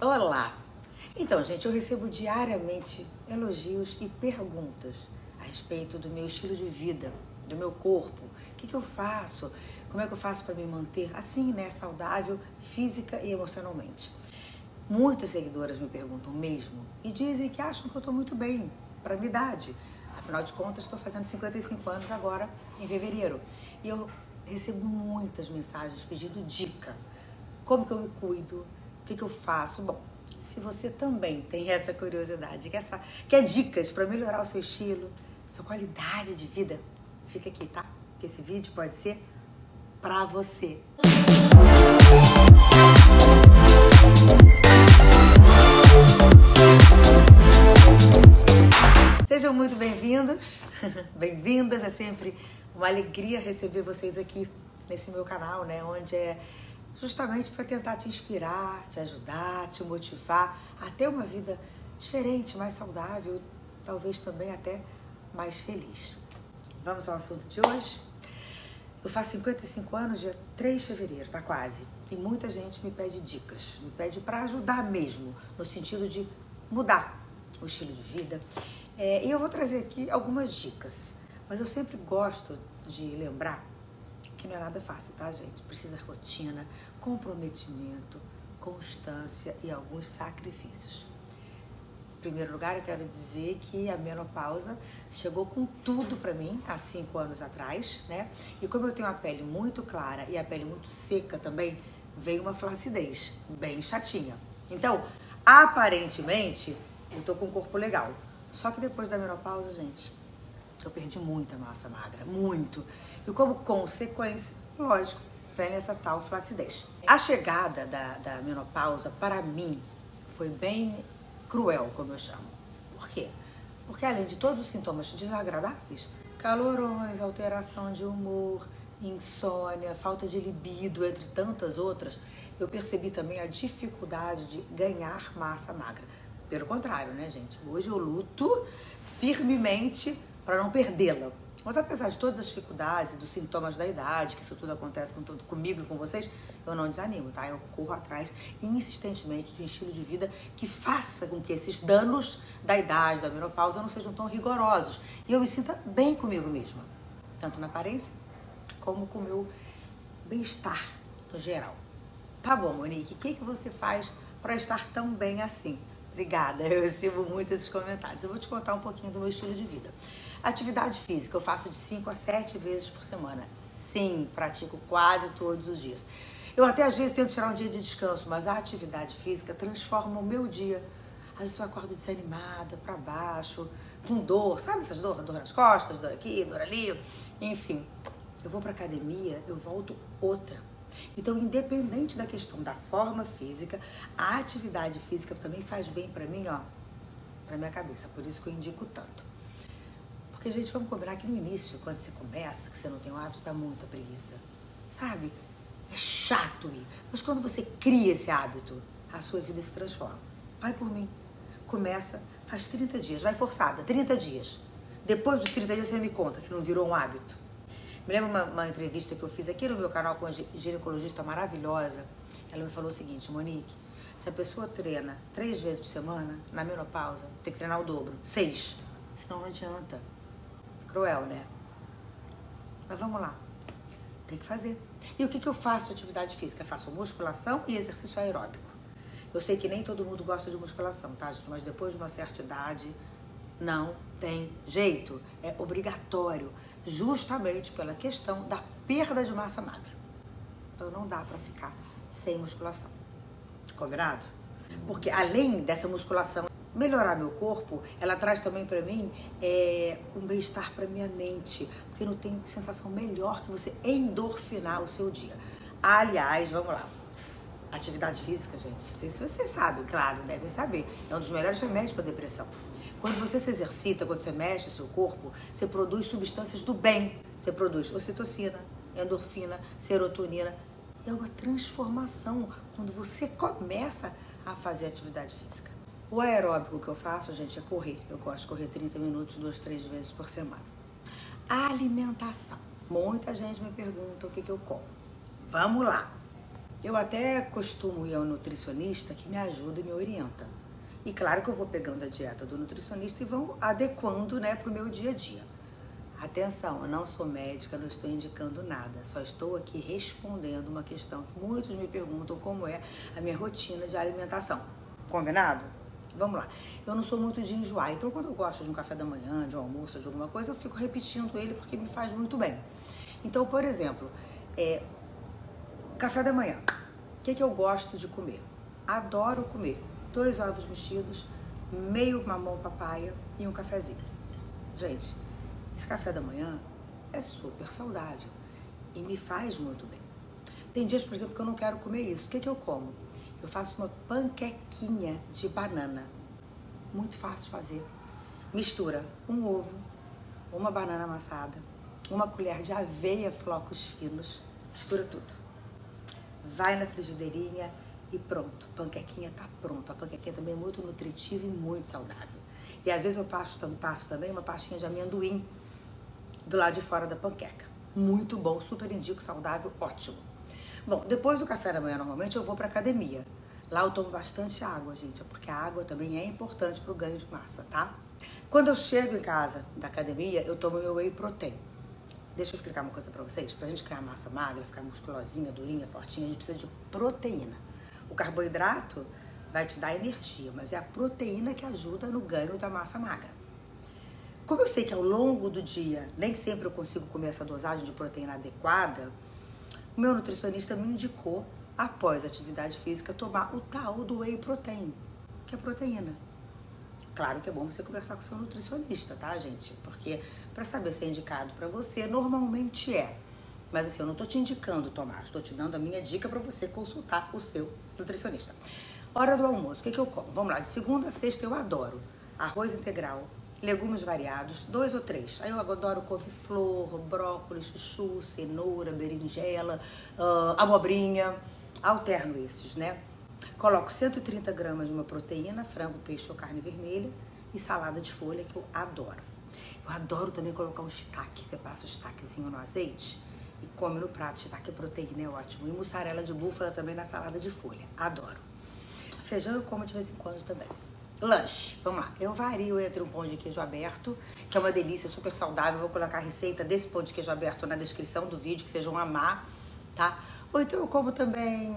Olá! Então, gente, eu recebo diariamente elogios e perguntas a respeito do meu estilo de vida, do meu corpo, o que, que eu faço, como é que eu faço para me manter assim, né, saudável, física e emocionalmente. Muitas seguidoras me perguntam mesmo e dizem que acham que eu estou muito bem para minha idade. Afinal de contas, estou fazendo 55 anos agora em fevereiro. E eu recebo muitas mensagens pedindo dica. Como que eu me cuido? Que, que eu faço? Bom, se você também tem essa curiosidade, quer, essa, quer dicas para melhorar o seu estilo, sua qualidade de vida, fica aqui, tá? Que esse vídeo pode ser para você. Sejam muito bem-vindos, bem-vindas. É sempre uma alegria receber vocês aqui nesse meu canal, né? Onde é justamente para tentar te inspirar, te ajudar, te motivar a ter uma vida diferente, mais saudável, talvez também até mais feliz. Vamos ao assunto de hoje? Eu faço 55 anos, dia 3 de fevereiro, tá quase. E muita gente me pede dicas, me pede para ajudar mesmo, no sentido de mudar o estilo de vida. É, e eu vou trazer aqui algumas dicas, mas eu sempre gosto de lembrar que não é nada fácil, tá, gente? Precisa de rotina, comprometimento, constância e alguns sacrifícios. Em primeiro lugar, eu quero dizer que a menopausa chegou com tudo para mim há cinco anos atrás, né? E como eu tenho a pele muito clara e a pele muito seca também, veio uma flacidez bem chatinha. Então, aparentemente, eu tô com um corpo legal. Só que depois da menopausa, gente, eu perdi muita massa magra, muito. E como consequência, lógico, vem essa tal flacidez. A chegada da, da menopausa, para mim, foi bem cruel, como eu chamo. Por quê? Porque além de todos os sintomas desagradáveis, calorões, alteração de humor, insônia, falta de libido, entre tantas outras, eu percebi também a dificuldade de ganhar massa magra. Pelo contrário, né, gente? Hoje eu luto firmemente para não perdê-la. Mas apesar de todas as dificuldades e dos sintomas da idade, que isso tudo acontece com tudo, comigo e com vocês, eu não desanimo, tá? Eu corro atrás insistentemente de um estilo de vida que faça com que esses danos da idade, da menopausa, não sejam tão rigorosos. E eu me sinta bem comigo mesma, tanto na aparência como com o meu bem-estar no geral. Tá bom, Monique, o que, que você faz para estar tão bem assim? Obrigada, eu recebo muito esses comentários. Eu vou te contar um pouquinho do meu estilo de vida. Atividade física, eu faço de 5 a 7 vezes por semana. Sim, pratico quase todos os dias. Eu até às vezes tento tirar um dia de descanso, mas a atividade física transforma o meu dia. Às vezes eu acordo desanimada, para baixo, com dor, sabe essas dores? Dor nas costas, dor aqui, dor ali, enfim. Eu vou para academia, eu volto outra. Então, independente da questão da forma física, a atividade física também faz bem para mim, ó, para minha cabeça. Por isso que eu indico tanto. Porque, gente, vamos cobrar que no início, quando você começa, que você não tem o hábito, dá muita preguiça. Sabe? É chato ir. Mas quando você cria esse hábito, a sua vida se transforma. Vai por mim. Começa, faz 30 dias, vai forçada, 30 dias. Depois dos 30 dias você me conta se não virou um hábito. Me lembro uma, uma entrevista que eu fiz aqui no meu canal com uma ginecologista maravilhosa. Ela me falou o seguinte, Monique, se a pessoa treina três vezes por semana, na menopausa, tem que treinar o dobro, seis. Senão não adianta. Cruel, né? Mas vamos lá. Tem que fazer. E o que, que eu faço atividade física? Eu faço musculação e exercício aeróbico. Eu sei que nem todo mundo gosta de musculação, tá, gente? Mas depois de uma certa idade, não tem jeito. É obrigatório, justamente pela questão da perda de massa magra. Então não dá para ficar sem musculação. Combinado? Porque além dessa musculação melhorar meu corpo, ela traz também para mim é, um bem-estar para minha mente, porque não tem sensação melhor que você endorfinar o seu dia. Aliás, vamos lá. Atividade física, gente, não sei se vocês sabem, claro, devem saber, é um dos melhores remédios para depressão. Quando você se exercita, quando você mexe o seu corpo, você produz substâncias do bem. Você produz ocitocina, endorfina, serotonina. É uma transformação quando você começa a fazer atividade física. O aeróbico que eu faço, gente, é correr. Eu gosto de correr 30 minutos, duas, três vezes por semana. A alimentação. Muita gente me pergunta o que, que eu como. Vamos lá. eu até costumo ir ao nutricionista que me ajuda e me orienta. E claro que eu vou pegando a dieta do nutricionista e vou adequando né, para o meu dia a dia. Atenção, eu não sou médica, não estou indicando nada, só estou aqui respondendo uma questão que muitos me perguntam como é a minha rotina de alimentação. Combinado? Vamos lá. Eu não sou muito de enjoar, então quando eu gosto de um café da manhã, de um almoço, de alguma coisa, eu fico repetindo ele porque me faz muito bem. Então, por exemplo, é, café da manhã. O que, que eu gosto de comer? Adoro comer dois ovos mexidos, meio mamão papaya e um cafezinho. Gente, esse café da manhã é super saudável e me faz muito bem. Tem dias, por exemplo, que eu não quero comer isso. O que, que eu como? Eu faço uma panquequinha de banana. Muito fácil fazer. Mistura um ovo, uma banana amassada, uma colher de aveia flocos finos, mistura tudo. Vai na frigideirinha e pronto. Panquequinha tá pronta. A panquequinha também é muito nutritiva e muito saudável. E às vezes eu passo, passo também uma pastinha de amendoim do lado de fora da panqueca. Muito bom, super indico, saudável, ótimo. Bom, depois do café da manhã, normalmente eu vou para academia. Lá eu tomo bastante água, gente, porque a água também é importante para o ganho de massa, tá? Quando eu chego em casa da academia, eu tomo meu whey protein. Deixa eu explicar uma coisa para vocês. Para a gente criar massa magra, ficar musculosinha, durinha, fortinha, a gente precisa de proteína. O carboidrato vai te dar energia, mas é a proteína que ajuda no ganho da massa magra. Como eu sei que ao longo do dia nem sempre eu consigo comer essa dosagem de proteína adequada, o meu nutricionista me indicou, após atividade física, tomar o tal do whey protein, que é proteína. Claro que é bom você conversar com seu nutricionista, tá, gente? Porque para saber se é indicado para você, normalmente é. Mas assim, eu não estou te indicando tomar, estou te dando a minha dica para você consultar o seu nutricionista. Hora do almoço, o que, que eu como? Vamos lá, de segunda a sexta eu adoro arroz integral, legumes variados, dois ou três. Aí eu adoro couve-flor, brócolis, chuchu, cenoura, berinjela, uh, abobrinha. Alterno esses, né? Coloco 130 gramas de uma proteína, frango, peixe ou carne vermelha e salada de folha que eu adoro. Eu adoro também colocar um shiitake. Você passa o shiitakezinho no azeite e come no prato. Shiitake é proteína, é ótimo. E mussarela de búfala também na salada de folha. Adoro. Feijão eu como de vez em quando também. Lanche, vamos lá. Eu vario entre um pão de queijo aberto, que é uma delícia, super saudável. Vou colocar a receita desse pão de queijo aberto na descrição do vídeo, que vão amar, tá? Ou então eu como também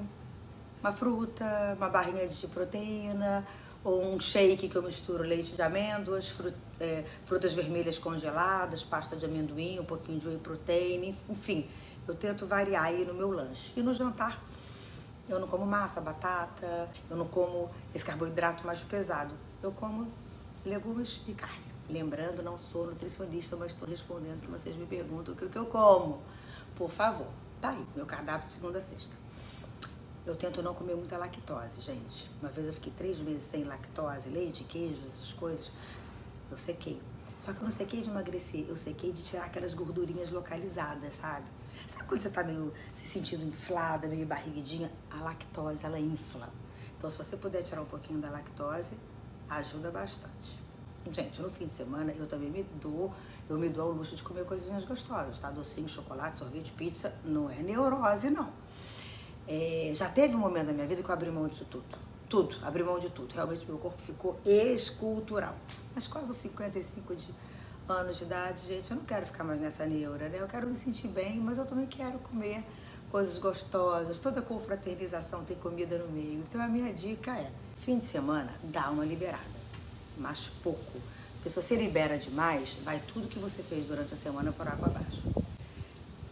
uma fruta, uma barrinha de proteína, ou um shake que eu misturo leite de amêndoas, é, frutas vermelhas congeladas, pasta de amendoim, um pouquinho de whey protein, enfim. Eu tento variar aí no meu lanche. E no jantar, eu não como massa, batata, eu não como esse carboidrato mais pesado. Eu como legumes e carne. Lembrando, não sou nutricionista, mas estou respondendo que vocês me perguntam o que, eu como. Por favor, tá aí, meu cardápio de segunda a sexta. Eu tento não comer muita lactose, gente. Uma vez eu fiquei três meses sem lactose, leite, queijo, essas coisas. Eu sequei. Só que eu não sequei de emagrecer, eu sequei de tirar aquelas gordurinhas localizadas, sabe? Sabe quando você tá meio se sentindo inflada, meio barriguidinha? A lactose, ela infla. Então, se você puder tirar um pouquinho da lactose, ajuda bastante. Gente, no fim de semana eu também me dou, eu me dou ao luxo de comer coisinhas gostosas, tá? Docinho, chocolate, sorvete, pizza, não é neurose, não. É, já teve um momento da minha vida que eu abri mão disso tudo. Tudo, abri mão de tudo. Realmente meu corpo ficou escultural. Mas quase os 55 de anos de idade, gente, eu não quero ficar mais nessa neura, né? Eu quero me sentir bem, mas eu também quero comer coisas gostosas. Toda confraternização tem comida no meio. Então a minha dica é, fim de semana, dá uma liberada. Mas pouco. Porque se você libera demais, vai tudo que você fez durante a semana por água abaixo.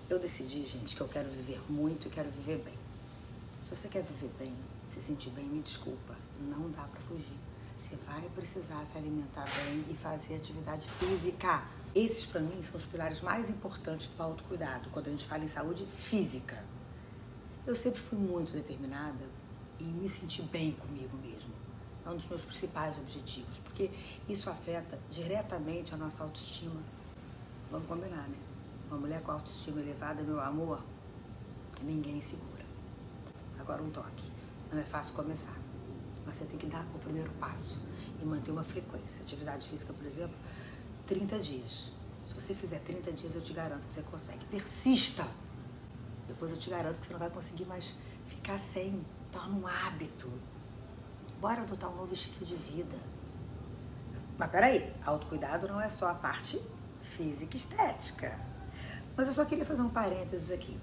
Eu decidi, gente, que eu quero viver muito e quero viver bem. Se você quer viver bem, se sentir bem, me desculpa, não dá para fugir você vai precisar se alimentar bem e fazer atividade física. Esses, para mim, são os pilares mais importantes do autocuidado, quando a gente fala em saúde física. Eu sempre fui muito determinada e me senti bem comigo mesmo. É um dos meus principais objetivos, porque isso afeta diretamente a nossa autoestima. Vamos combinar, né? Uma mulher com autoestima elevada, meu amor, ninguém segura. Agora um toque. Não é fácil começar mas você tem que dar o primeiro passo e manter uma frequência. Atividade física, por exemplo, 30 dias. Se você fizer 30 dias, eu te garanto que você consegue. Persista! Depois eu te garanto que você não vai conseguir mais ficar sem, torna um hábito. Bora adotar um novo estilo de vida. Mas peraí, autocuidado não é só a parte física e estética. Mas eu só queria fazer um parênteses aqui.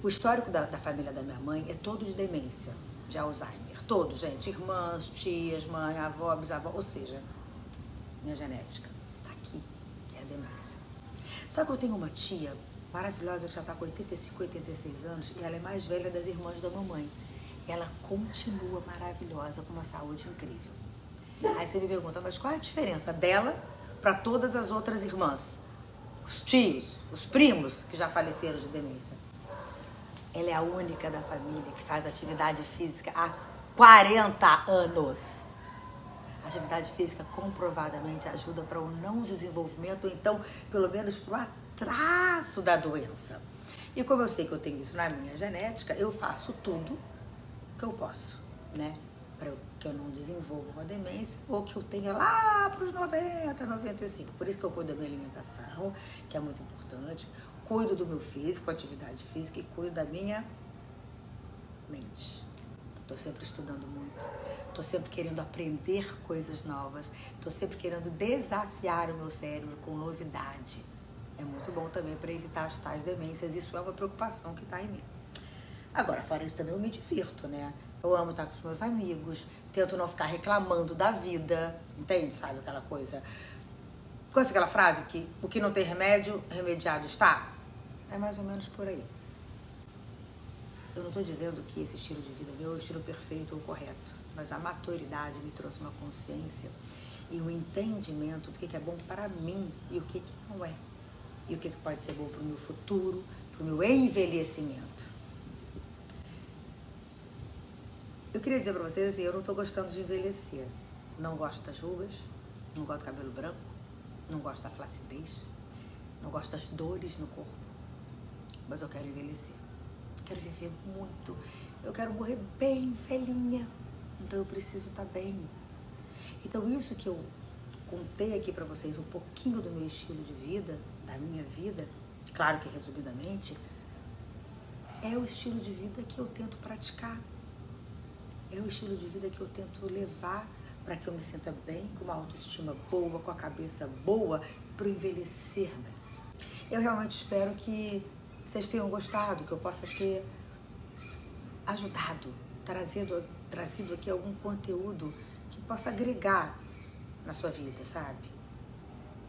O histórico da, da família da minha mãe é todo de demência, de Alzheimer. Todos, gente. Irmãs, tias, mãe, avó, bisavó, ou seja, minha genética. Tá aqui, é a demência. Só que eu tenho uma tia maravilhosa que já está com 85, 86 anos e ela é mais velha das irmãs da mamãe. Ela continua maravilhosa, com uma saúde incrível. Aí você me pergunta, mas qual é a diferença dela para todas as outras irmãs? Os tios, os primos que já faleceram de demência. Ela é a única da família que faz atividade física há 40 anos. A atividade física comprovadamente ajuda para o não desenvolvimento, ou então, pelo menos, para o atraso da doença. E como eu sei que eu tenho isso na minha genética, eu faço tudo que eu posso, né? Para que eu não desenvolva uma demência ou que eu tenha lá para os 90, 95. Por isso que eu cuido da minha alimentação, que é muito importante cuido do meu físico, atividade física e cuido da minha mente. Estou sempre estudando muito, estou sempre querendo aprender coisas novas, estou sempre querendo desafiar o meu cérebro com novidade. É muito bom também para evitar as tais demências, isso é uma preocupação que está em mim. Agora, fora isso também eu me divirto, né? Eu amo estar com os meus amigos, tento não ficar reclamando da vida, entende? Sabe aquela coisa? Conhece aquela frase que o que não tem remédio, remediado está? É mais ou menos por aí. Eu não estou dizendo que esse estilo de vida meu é o estilo perfeito ou correto, mas a maturidade me trouxe uma consciência e um entendimento do que é bom para mim e o que não é. E o que pode ser bom para o meu futuro, para o meu envelhecimento. Eu queria dizer para vocês assim, eu não estou gostando de envelhecer. Não gosto das rugas, não gosto do cabelo branco, não gosto da flacidez, não gosto das dores no corpo mas eu quero envelhecer. Quero viver muito. Eu quero morrer bem, velhinha. Então eu preciso estar bem. Então isso que eu contei aqui para vocês um pouquinho do meu estilo de vida, da minha vida, claro que resumidamente, é o estilo de vida que eu tento praticar. É o estilo de vida que eu tento levar para que eu me sinta bem, com uma autoestima boa, com a cabeça boa, para envelhecer. Eu realmente espero que vocês tenham gostado, que eu possa ter ajudado, trazido, trazido aqui algum conteúdo que possa agregar na sua vida, sabe?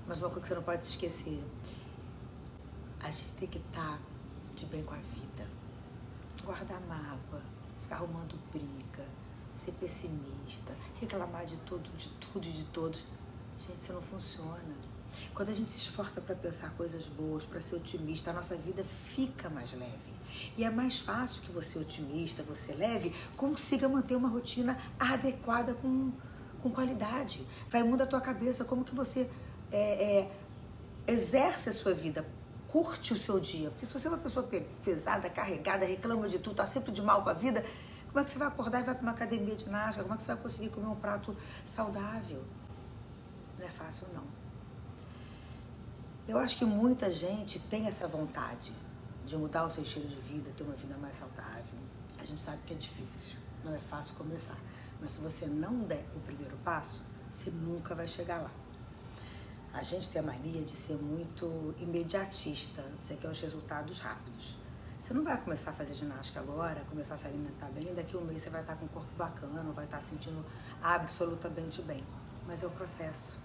Mas uma coisa que você não pode se esquecer, a gente tem que estar de bem com a vida, guardar mágoa, ficar arrumando briga, ser pessimista, reclamar de tudo, de tudo e de todos. Gente, isso não funciona. Quando a gente se esforça para pensar coisas boas, para ser otimista, a nossa vida fica mais leve. E é mais fácil que você otimista, você leve, consiga manter uma rotina adequada com, com qualidade. Vai mudar a tua cabeça, como que você é, é, exerce a sua vida, curte o seu dia. Porque se você é uma pessoa pesada, carregada, reclama de tudo, tá sempre de mal com a vida, como é que você vai acordar e vai para uma academia de ginástica? Como é que você vai conseguir comer um prato saudável? Não é fácil, não. Eu acho que muita gente tem essa vontade de mudar o seu estilo de vida, ter uma vida mais saudável. A gente sabe que é difícil, não é fácil começar. Mas se você não der o primeiro passo, você nunca vai chegar lá. A gente tem a mania de ser muito imediatista, você quer os resultados rápidos. Você não vai começar a fazer ginástica agora, começar a se alimentar bem, daqui a um mês você vai estar com um corpo bacana, vai estar sentindo absolutamente bem. Mas é o processo.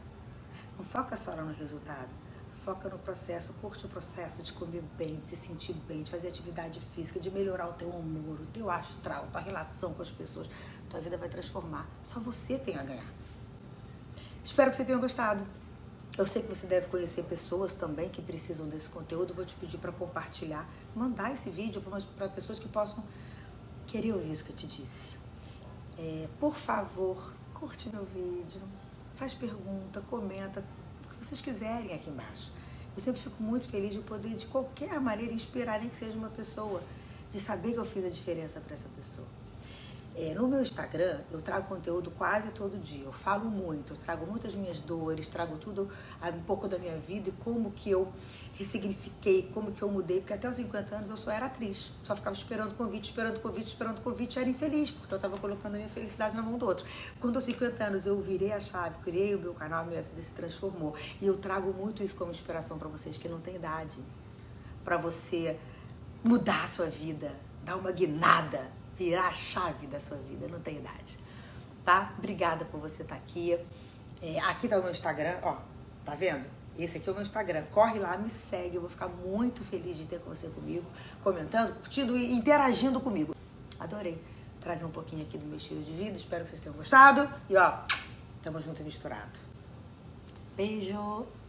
Não foca só no resultado Foca no processo, curte o processo de comer bem, de se sentir bem, de fazer atividade física, de melhorar o teu humor, o teu astral, tua relação com as pessoas. Tua vida vai transformar. Só você tem a ganhar. Espero que você tenha gostado. Eu sei que você deve conhecer pessoas também que precisam desse conteúdo. Vou te pedir para compartilhar, mandar esse vídeo para pessoas que possam querer ouvir isso que eu te disse. É, por favor, curte meu vídeo, faz pergunta, comenta, vocês quiserem aqui embaixo. Eu sempre fico muito feliz de poder, de qualquer maneira, inspirar nem que seja uma pessoa, de saber que eu fiz a diferença para essa pessoa. É, no meu Instagram, eu trago conteúdo quase todo dia. Eu falo muito, eu trago muitas minhas dores, trago tudo, um pouco da minha vida e como que eu ressignifiquei, como que eu mudei, porque até os 50 anos eu só era atriz. Só ficava esperando convite, esperando convite, esperando convite, era infeliz, porque eu estava colocando a minha felicidade na mão do outro. Quando aos 50 anos eu virei a chave, criei o meu canal, minha vida se transformou. E eu trago muito isso como inspiração para vocês que não tem idade. Para você mudar a sua vida, dar uma guinada, virar a chave da sua vida, não tem idade. Tá? Obrigada por você estar tá aqui. É, aqui tá o meu Instagram, ó, tá vendo? Esse aqui é o meu Instagram. Corre lá, me segue. Eu vou ficar muito feliz de ter você comigo, comentando, curtindo e interagindo comigo. Adorei trazer um pouquinho aqui do meu estilo de vida. Espero que vocês tenham gostado. E ó, tamo junto e misturado. Beijo!